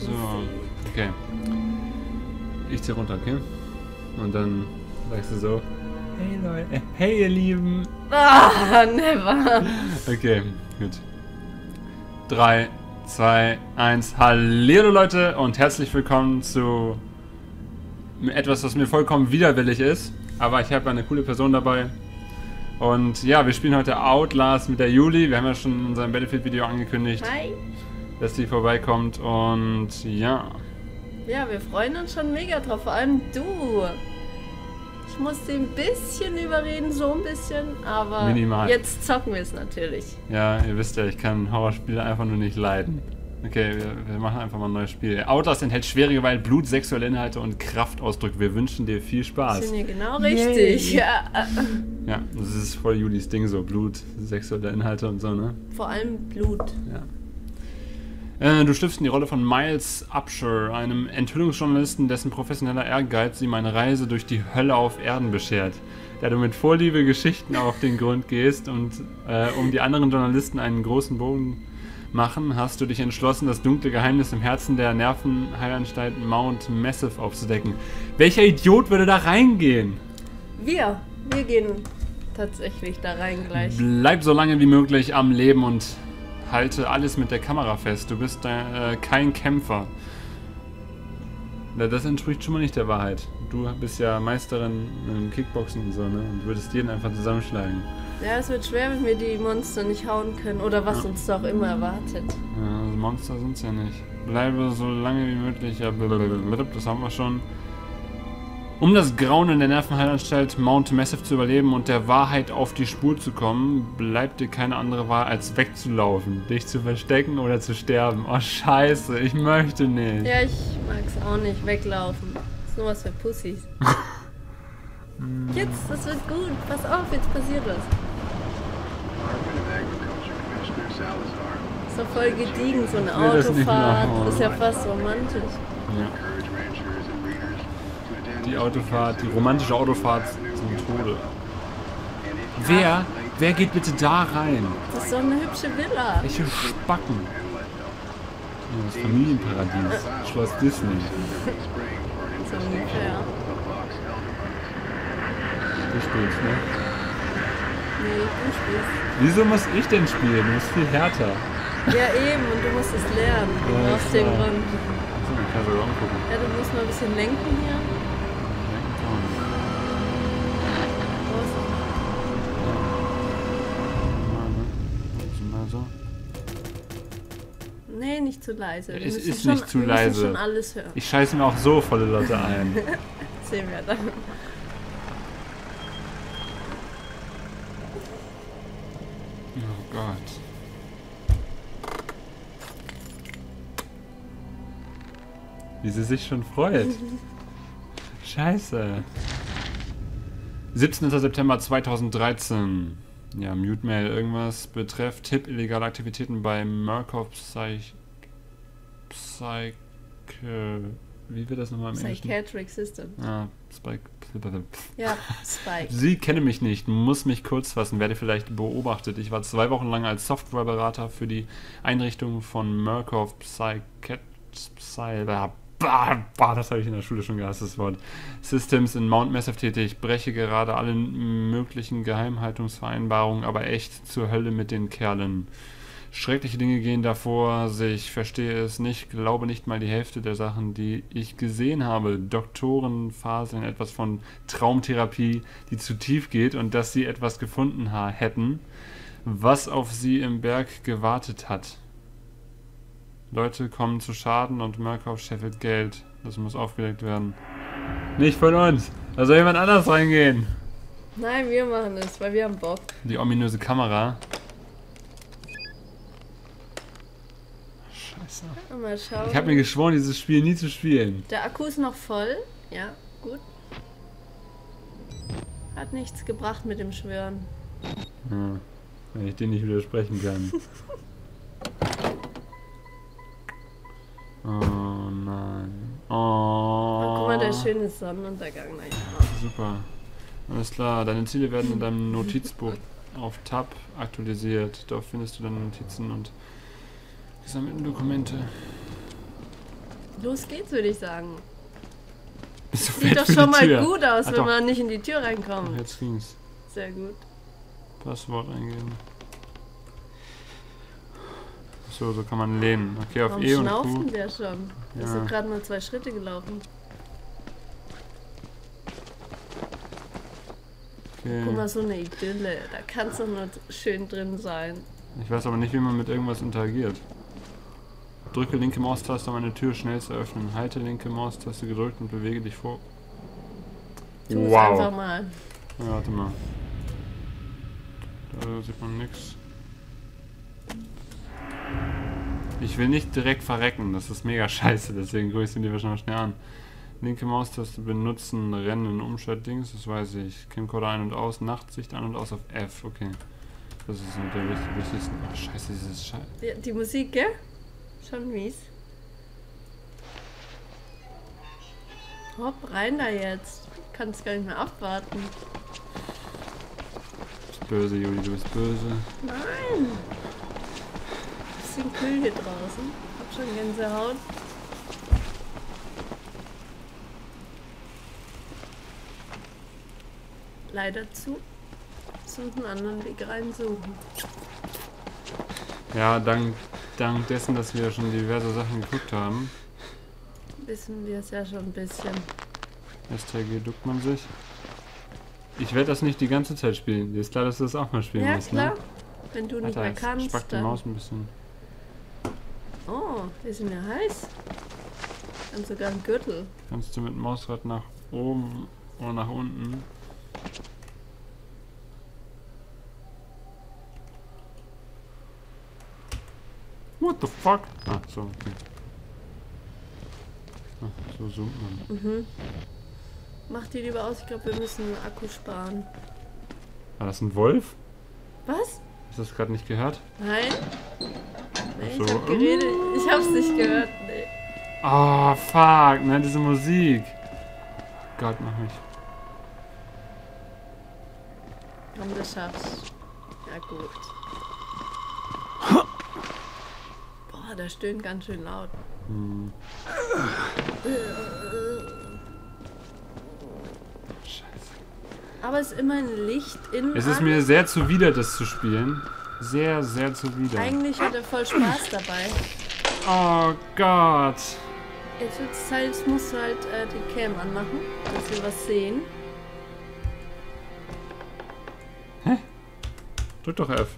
So, okay. Ich zieh runter, okay? Und dann sagst du so, hey Leute, hey ihr Lieben. Ah, never. Okay, gut. 3, 2, 1, hallo Leute und herzlich willkommen zu etwas, was mir vollkommen widerwillig ist. Aber ich habe eine coole Person dabei. Und ja, wir spielen heute Outlast mit der Juli. Wir haben ja schon in unserem Battlefield-Video angekündigt, Hi. Dass die vorbeikommt. Und ja, Ja, wir freuen uns schon mega drauf. Vor allem du. Ich musste ein bisschen überreden, so ein bisschen. Aber Minimal. jetzt zocken wir es natürlich. ja, ihr wisst ja, ich kann Horrorspiele einfach nur nicht leiden. Okay, wir, wir machen einfach mal ein neues Spiel. Outlast enthält schwere Gewalt, Blut, sexuelle Inhalte und Kraftausdrücke. Wir wünschen dir viel Spaß. Sind hier genau richtig. Yay. Ja, Ja, das ist voll Julis Ding so, Blut, sexuelle Inhalte und so, ne? vor allem Blut. Ja. Äh, du schlüpfst in die Rolle von Miles Upshur, einem Enthüllungsjournalisten, dessen professioneller Ehrgeiz ihm eine Reise durch die Hölle auf Erden beschert. Da du mit Vorliebe Geschichten auf den Grund gehst und äh, um die anderen Journalisten einen großen Bogen machen, hast du dich entschlossen, das dunkle Geheimnis im Herzen der Nervenheilanstalt Mount Massive aufzudecken. Welcher Idiot würde da reingehen? Wir, wir gehen tatsächlich da rein gleich. Bleib so lange wie möglich am Leben und halte alles mit der Kamera fest. Du bist äh, kein Kämpfer. Das entspricht schon mal nicht der Wahrheit. Du bist ja Meisterin im Kickboxen und so, ne? Und würdest jeden einfach zusammenschlagen. Ja, es wird schwer, wenn wir die Monster nicht hauen können. Oder was Ja. uns da auch immer erwartet. Ja, also Monster sind's ja nicht. Bleibe so lange wie möglich. Ja, blablabla, das haben wir schon. Um das Grauen in der Nervenheilanstalt Mount Massive zu überleben und der Wahrheit auf die Spur zu kommen, bleibt dir keine andere Wahl, als wegzulaufen, dich zu verstecken oder zu sterben. Oh Scheiße, ich möchte nicht. Ja, ich mag's auch nicht. Weglaufen. Ist nur was für Pussys. Jetzt, das wird gut. Pass auf, jetzt passiert was. Doch voll gediegen, so eine Autofahrt. Ist ja fast romantisch. Ja. Die Autofahrt, die romantische Autofahrt zum Tode. Wer, wer geht bitte da rein? Das ist doch eine hübsche Villa. Welche Spacken? Ja, das Familienparadies. Schloss Disney. So ungefähr. Du spielst, ne? Nee, du spielst. Wieso muss ich denn spielen? Du bist viel härter. Ja, eben. Und du musst es lernen. Ja, aus dem. Grund. Ja, du musst mal ein bisschen lenken hier. Nicht zu leise. Wir Es ist schon, nicht zu leise. schon alles hören. Ich scheiße mir auch so volle Lotte ein. Sehen wir dann. Oh Gott. Wie sie sich schon freut. Scheiße. 17. September 2013. Ja, Mute Mail, irgendwas betrifft Tipp illegale Aktivitäten bei Murkoff Psych. Psych. Wie wird das nochmal im Englischen? Psychiatric System. Ah, Spike. Ja, Spike. Sie kennen mich nicht, muss mich kurz fassen, werde vielleicht beobachtet. Ich war zwei Wochen lang als Softwareberater für die Einrichtung von Murkoff Psychiat... Psy... Bah, bah, bah, das habe ich in der Schule schon gehasst, das Wort. Systems in Mount Massive tätig, breche gerade alle möglichen Geheimhaltungsvereinbarungen, aber echt zur Hölle mit den Kerlen. Schreckliche Dinge gehen davor sich, verstehe es nicht, glaube nicht mal die Hälfte der Sachen, die ich gesehen habe. Doktoren faseln etwas von Traumtherapie, die zu tief geht und dass sie etwas gefunden ha hätten, was auf sie im Berg gewartet hat. Leute kommen zu Schaden und Murkoff scheffelt Geld. Das muss aufgedeckt werden. Nicht von uns. Da soll jemand anders reingehen. Nein, wir machen es, weil wir haben Bock. Die ominöse Kamera. Scheiße. Mal schauen. Ich habe mir geschworen, dieses Spiel nie zu spielen. Der Akku ist noch voll. Ja, gut. Hat nichts gebracht mit dem Schwören. Ja, wenn ich den nicht widersprechen kann. Oh nein. Oh, Oh. guck mal, der schöne Sonnenuntergang. Nein. Super. Alles klar. Deine Ziele werden in deinem Notizbuch auf Tab aktualisiert. Dort findest du deine Notizen und gesammelten Dokumente. Los geht's, würde ich sagen. Du Sieht doch schon mal gut aus, Ah, wenn doch. man nicht in die Tür Ach, reinkommt. jetzt ging's. Sehr gut. Passwort eingeben. So, so kann man lehnen. Okay, auf Warum E und Q. der schon? Der ist Ja. doch gerade nur zwei Schritte gelaufen. Guck Okay. mal, so eine Idylle. Da kann's doch nur schön drin sein. Ich weiß aber nicht, wie man mit irgendwas interagiert. Drücke linke Maustaste, um eine Tür schnell zu öffnen. Halte linke Maustaste gedrückt und bewege dich vor. Tu es einfach mal. Ja, warte mal. Da sieht man nichts. Ich will nicht direkt verrecken, das ist mega scheiße, deswegen grüße ich die wahrscheinlich schnell an. Linke Maustaste benutzen, Rennen, Umschaltdings, das weiß ich. Camcorder ein und aus, Nachtsicht an und aus auf F, okay. Das ist mit der wichtig- wichtigsten. Ach, scheiße, dieses Scheiße. Die, die Musik, gell? Schon mies. Hopp, rein da jetzt. Kannst gar nicht mehr abwarten. Du bist böse, Juli, du bist böse. Nein! Bisschen kühl hier draußen. Hab schon Gänsehaut. Leider zu. Müssen einen anderen Weg reinsuchen. Ja, dank, dank dessen, dass wir schon diverse Sachen geguckt haben. Wissen wir es ja schon ein bisschen. STG duckt man sich. Ich werde das nicht die ganze Zeit spielen. Dir ist klar, dass du das auch mal spielen Ja, musst, klar. ne? Wenn du nicht Alter, mehr jetzt kannst, spackt die. Maus ein bisschen. Oh, wir sind ja heiß. Und sogar ein Gürtel. Kannst du mit dem Mausrad nach oben oder nach unten? The fuck? Ah, so, okay. Ah, so zoomt man. Mhm. Mach die lieber aus. Ich glaube, wir müssen Akku sparen. War das ein Wolf? Was? Hast du das gerade nicht gehört? Nein? Nee, so. ich hab geredet. Ich hab's nicht gehört. Nee. Ah, fuck, ne, diese Musik. Gott, mach mich. Komm, du schaffst. Ja, gut. Boah, der stöhnt ganz schön laut. Hm. Scheiße. Aber es ist immerhin Licht in. Es ist mir sehr zuwider, das zu spielen. Sehr, sehr zuwider. Eigentlich hat er voll Spaß dabei. Oh Gott. Jetzt wird es Zeit, jetzt musst du halt äh, die Cam anmachen, dass wir was sehen. Drück doch F.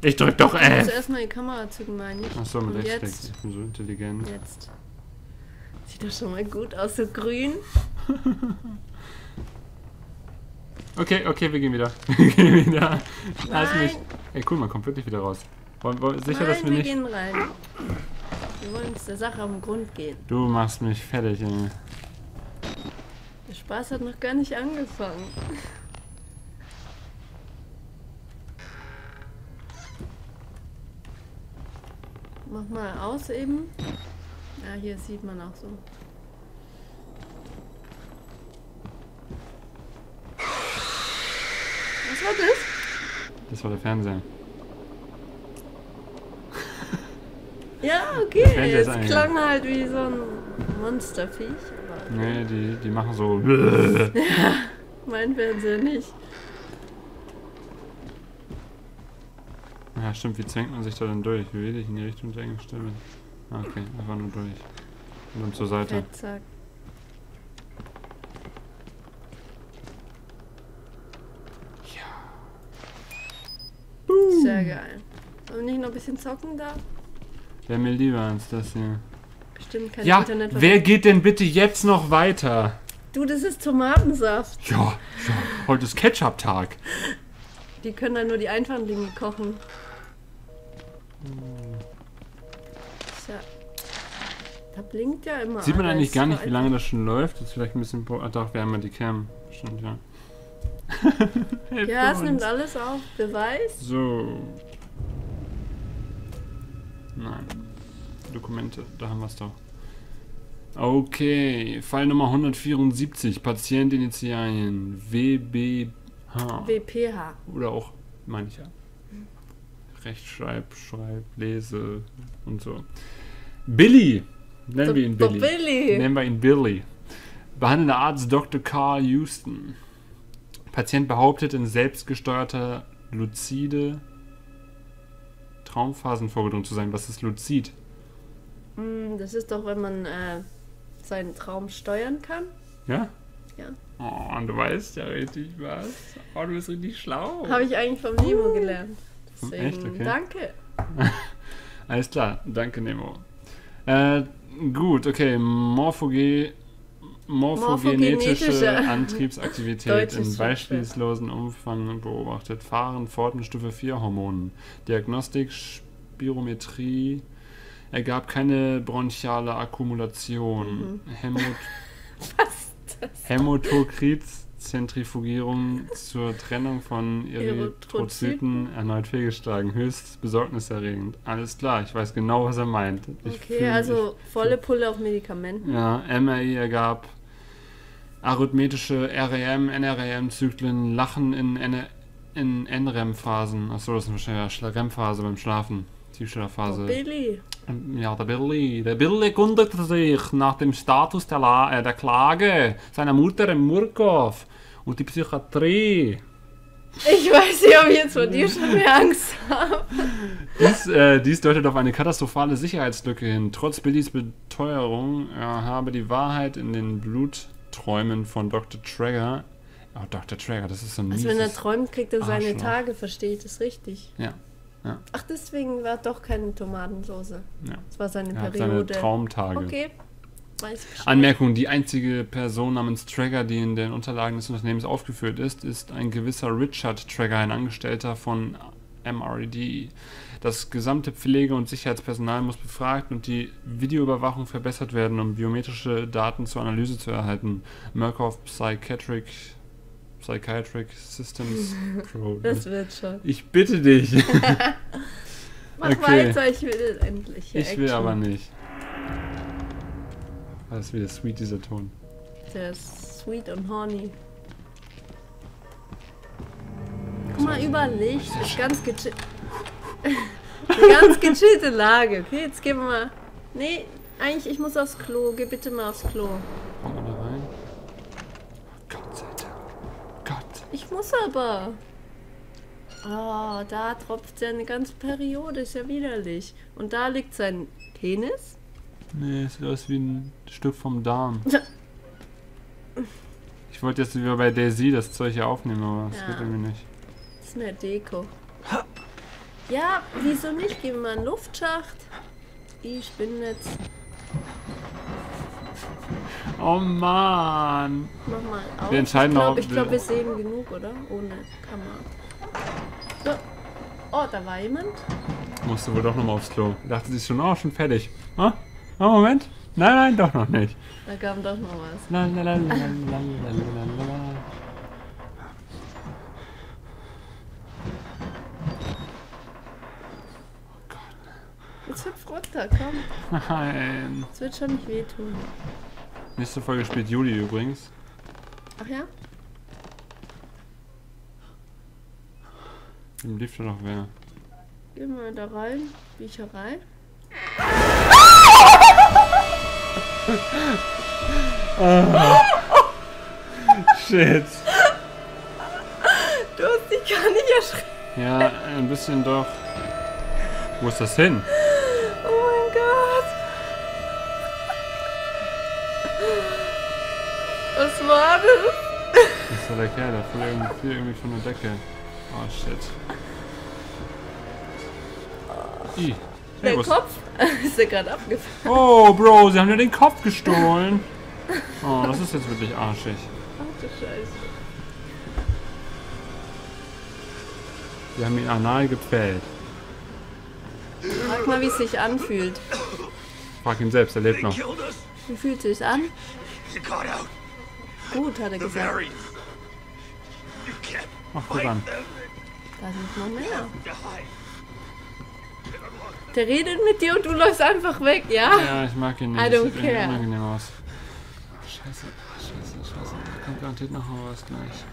Ich drück doch Du musst F. erstmal die Kamera zücken, meine ich. Achso, mit jetzt, Ich bin so intelligent. jetzt. Sieht doch schon mal gut aus, so grün. Okay, okay, wir gehen wieder. Wir gehen wieder. Lass Nein. mich. Ey, cool, man kommt wirklich wieder raus. Wollen, wollen, sicher, Nein, dass wir wir nicht. gehen rein. Wir wollen uns der Sache auf den Grund gehen. Du machst mich fertig, ey. Der Spaß hat noch gar nicht angefangen. Mach mal aus eben. Ja, hier sieht man auch so. Was war das? Das war der Fernseher. Ja, okay. Es klang halt wie so ein Monsterviech. Aber Nee, die, die machen so. mein Fernseher nicht. Ja, stimmt, wie zwängt man sich da denn durch? Wie will ich in die Richtung der engen Stelle? Ah, okay, einfach nur durch. Und dann zur Seite. Fettsack. Sehr geil. Sollen wir nicht noch ein bisschen zocken da? Wäre mir lieber als das hier. Bestimmt kein Ja, Internet. wer geht denn bitte jetzt noch weiter? Du, das ist Tomatensaft. Ja, ja heute ist Ketchup-Tag. Die können dann nur die einfachen Dinge kochen. Tja. Da blinkt ja immer. Sieht man alles. eigentlich gar nicht, wie lange das schon läuft? Das ist vielleicht ein bisschen. Ah, doch, wir haben ja die Cam. Stimmt, ja. Ja, es nimmt alles auf. Beweis. So. Nein. Dokumente, da haben wir es doch. Okay, Fall Nummer 174, Patientinitialien, WBH. WPH. Oder auch, meine ich ja. Rechtschreib, Schreib, Lese und so. Billy. Nennen wir ihn Billy. Billy. Nennen wir ihn Billy. Behandelnder Arzt Dr. Carl Houston. Patient behauptet, in selbstgesteuerter luzide Traumphasen vorgedrungen zu sein. Was ist luzid? Hm, das ist doch, wenn man äh, seinen Traum steuern kann. Ja? Ja. Oh, und du weißt ja richtig was. Oh, du bist richtig schlau. Habe ich eigentlich vom Nemo gelernt. Deswegen, echt? Okay. danke. Alles klar, danke Nemo. Äh, gut, okay, Morphoge morphogenetische Morphogenetische Antriebsaktivität in ist beispielslosen Umfang beobachtet. Fahren fort mit Stufe 4 Hormonen. Diagnostik, Spirometrie ergab keine bronchiale Akkumulation. Mhm. Hämot Was? Das? Hämotokrit-Zentrifugierung zur Trennung von Erythrozyten erneut fehlgeschlagen. Höchst besorgniserregend. Alles klar, ich weiß genau, was er meint. Ich Okay, fühl- also volle Pulle auf Medikamenten. ja, MRI ergab arrhythmetische REM, NREM-Zyklen, Lachen in, N in NREM-Phasen. Achso, das ist wahrscheinlich REM-Phase beim Schlafen. Oh, Tiefschlafphase. Billy. Ja, der Billy. Der Billy kundete sich nach dem Status der, La äh, der Klage seiner Mutter in Murkow und die Psychiatrie. Ich weiß nicht, ob ich jetzt vor dir schon mehr Angst habe. Dies, äh, dies deutet auf eine katastrophale Sicherheitslücke hin. Trotz Billys Beteuerung, er habe die Wahrheit in den Blutträumen von Dr. Traeger. Oh, Dr. Traeger, das ist so ein Also wenn er träumt, kriegt er seine. Tage, verstehe ich das richtig. Ja, ja, Ach, deswegen war doch keine Tomatensauce. ja. Das war seine Er hat seine Periode. Traumtage. okay. Anmerkung: Die einzige Person namens Traeger, die in den Unterlagen des Unternehmens aufgeführt ist, ist ein gewisser Richard Traeger, ein Angestellter von MRD. Das gesamte Pflege- und Sicherheitspersonal muss befragt und die Videoüberwachung verbessert werden, um biometrische Daten zur Analyse zu erhalten. Murkoff Psychiatric, Psychiatric Systems Pro. Das wird schon. Ich bitte dich. Mach Okay. weiter, ich will endlich. hier Ich will Action. aber nicht. Das ist wieder sweet, dieser Ton. Der ist sweet und horny. Guck mal, überall Licht. Ist ganz gechillt. Ganz gechillte Lage. Okay, jetzt gehen wir mal. Nee, eigentlich, ich muss aufs Klo. Geh bitte mal aufs Klo. Kommt man da rein? Gott sei Dank. Gott. Ich muss aber. Oh, da tropft seine ganze Periode. Ist ja widerlich. Und da liegt sein Penis. Nee, es sieht aus wie ein Stück vom Darm. Ich wollte jetzt wie bei Daisy das Zeug hier aufnehmen, aber das Ja. geht irgendwie nicht. Das ist mehr Deko. Ja, wieso nicht? Gehen wir mal in den Luftschacht. Ich Spinnennetz. Oh Mann. Mach mal auf. Wir entscheiden ich noch, glaube, ob ich glaub, wir- sehen genug, oder? Ohne Kamera. Oh, da war jemand. Musste wohl doch nochmal aufs Klo. Dachte sich schon, oh, schon fertig. Ah? Oh, Moment. Nein, nein, doch noch nicht. Da kam doch noch was. La, la, la, la, la, la, la, la. Jetzt hüpf runter, komm. Nein. Es wird schon nicht wehtun. Nächste Folge spielt Juli übrigens. Ach ja? Im lief schon noch wer. Gehen wir da rein. Bücherei. Shit. Du hast dich gar nicht erschreckt. Ja, ein bisschen doch. Wo ist das hin? War das? Das ist doch der Kerl, der fiel irgendwie, von der Decke. Oh shit. I. Hey, Der Kopf ist ja gerade abgefallen. Oh, Bro, sie haben dir den Kopf gestohlen. Oh, das ist jetzt wirklich arschig. Ach du Scheiße. Sie haben ihn anal gepfählt. Frag mal, wie es sich anfühlt. Frag ihn selbst, er lebt noch. Wie fühlt es sich an? Gut, hat er gesagt. Ach, guck an. Da sind noch mehr. Der redet mit dir und du läufst einfach weg, ja? Ja, ich mag ihn nicht. I Das don't sieht care. unangenehm aus. Scheiße, scheiße, scheiße. Da kommt garantiert noch mal was gleich.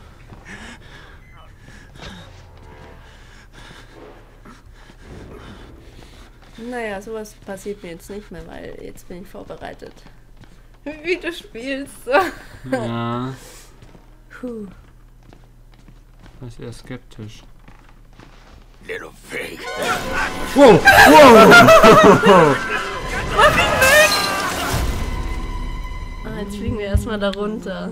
Naja, sowas passiert mir jetzt nicht mehr, weil jetzt bin ich vorbereitet. Wie du spielst. Ja, Puh. das ist eher skeptisch. Little pig. Wow, wow! Ah, jetzt fliegen wir erstmal da runter.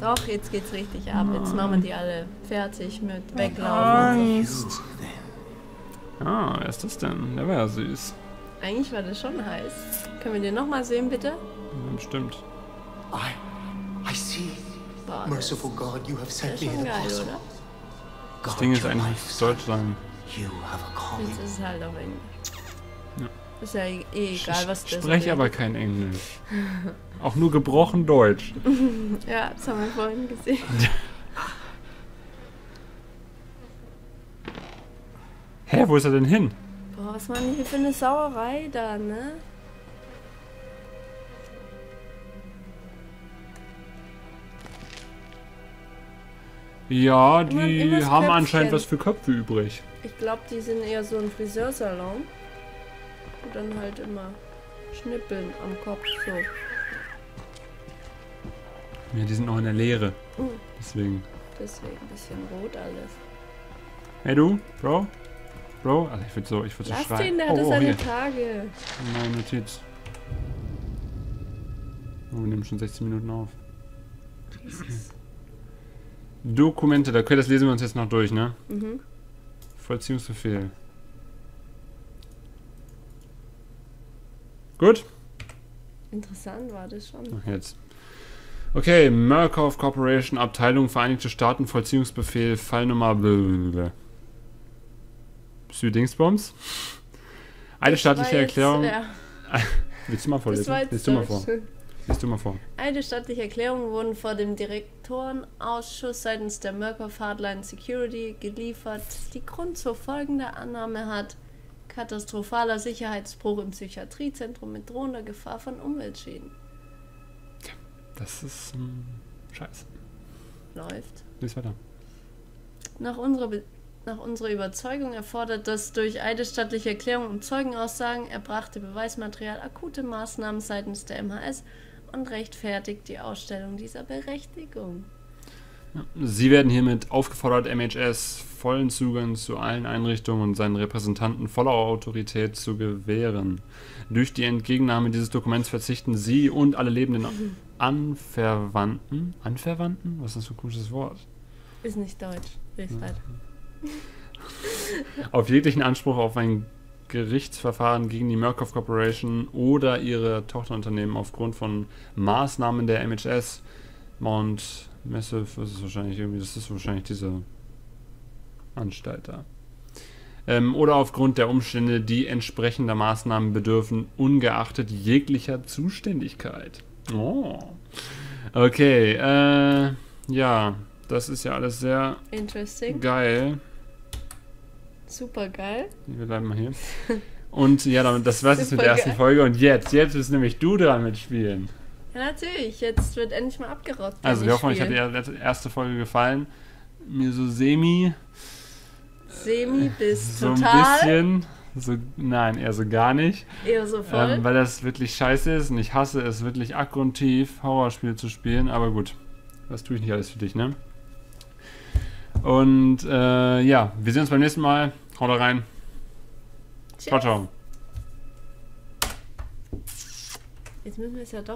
Doch, jetzt geht's richtig ab. Jetzt machen wir die alle fertig mit Weglaufen. und so. Ah, wer ist das denn? Der war ja süß. Eigentlich war das schon heiß. Können wir den nochmal sehen, bitte? Ja, bestimmt. I, I see. Boah, Merciful God, you have sent ist me an geil, apostle. oder? Das Ding ist eigentlich. Deutsch sein. You have a calling. Jetzt ist es halt auf Englisch. Ja. Ist ja eh egal, was Ich das spreche aber kein Englisch. Auch nur gebrochen Deutsch. Ja, das haben wir vorhin gesehen. Hä, wo ist er denn hin? Was machen die hier für eine Sauerei da, ne? Ja, die haben anscheinend Köpfchen. was für Köpfe übrig. Ich glaube, die sind eher so ein Friseursalon. Und dann halt immer schnippeln am Kopf so. Ja, die sind noch in der Leere. Mhm. Deswegen. Deswegen ein bisschen rot alles. Hey du, Bro? Bro? Also ich würde so, ich würde so Lass schreien. den, der oh, hatte oh, seine hier. Tage. Meine Notiz. Oh, wir nehmen schon 16 Minuten auf. Dokumente, da okay, das lesen wir uns jetzt noch durch, ne? Mhm. Vollziehungsbefehl. Gut? Interessant war das schon. Ach, jetzt. Okay, Murkoff Corporation, Abteilung Vereinigte Staaten, Vollziehungsbefehl, Fallnummer blablabla. Südingsbombs. Eine war staatliche jetzt, Erklärung. Ja, Willst du mal vorlesen? Lies du mal vor. Lies du mal vor. Eine staatliche Erklärung wurden vor dem Direktorenausschuss seitens der Murkoff Hardline Security geliefert, die Grund zur folgenden Annahme hat. Katastrophaler Sicherheitsbruch im Psychiatriezentrum mit drohender Gefahr von Umweltschäden. Das ist ähm, scheiße. Läuft. Lies weiter. Nach unserer, Be nach unserer Überzeugung erfordert das durch eidesstattliche Erklärung und Zeugenaussagen erbrachte Beweismaterial akute Maßnahmen seitens der MHS und rechtfertigt die Ausstellung dieser Berechtigung. Sie werden hiermit aufgefordert, MHS vollen Zugang zu allen Einrichtungen und seinen Repräsentanten voller Autorität zu gewähren. Durch die Entgegennahme dieses Dokuments verzichten Sie und alle lebenden Anverwandten. Anverwandten? Was ist das für ein komisches Wort? Ist nicht deutsch. Lies weiter. Auf jeglichen Anspruch auf ein Gerichtsverfahren gegen die Murkoff Corporation oder ihre Tochterunternehmen aufgrund von Maßnahmen der MHS Mount Massive, das ist wahrscheinlich irgendwie, das ist wahrscheinlich diese Anstalt da. Ähm, oder aufgrund der Umstände, die entsprechender Maßnahmen bedürfen, ungeachtet jeglicher Zuständigkeit. Oh. Okay, äh, ja, das ist ja alles sehr Interesting. geil. Super geil. Wir bleiben mal hier. Und ja, damit, das war's jetzt mit der ersten Supergeil. Folge. Und jetzt, jetzt ist nämlich du dran mit Spielen. Ja, natürlich. Jetzt wird endlich mal abgerockt. wenn Also, wir ich hoffen, euch hat die erste Folge gefallen. Mir so semi, Semi bis so ein total. bisschen. So, nein, eher so gar nicht. Eher so voll. Ähm, weil das wirklich scheiße ist und ich hasse es wirklich abgrundtief, Horrorspiele zu spielen. Aber gut, das tue ich nicht alles für dich, ne? Und äh, ja, wir sehen uns beim nächsten Mal. Haut da rein. Ciao, ciao. Jetzt müssen wir es ja doch